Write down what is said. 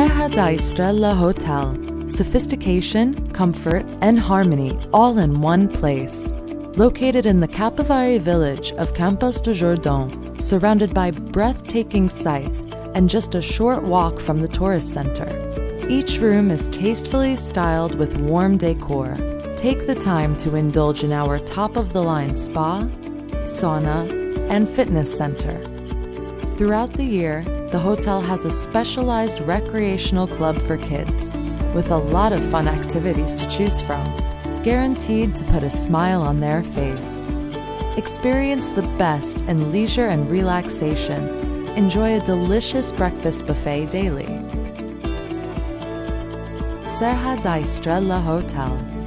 Serra da Estrela Hotel. Sophistication, comfort, and harmony all in one place. Located in the Capivari village of Campos do Jordão, surrounded by breathtaking sights and just a short walk from the tourist center. Each room is tastefully styled with warm decor. Take the time to indulge in our top of the line spa, sauna, and fitness center. Throughout the year, the hotel has a specialized recreational club for kids with a lot of fun activities to choose from, guaranteed to put a smile on their face. Experience the best in leisure and relaxation. Enjoy a delicious breakfast buffet daily. Serra da Estrela Hotel.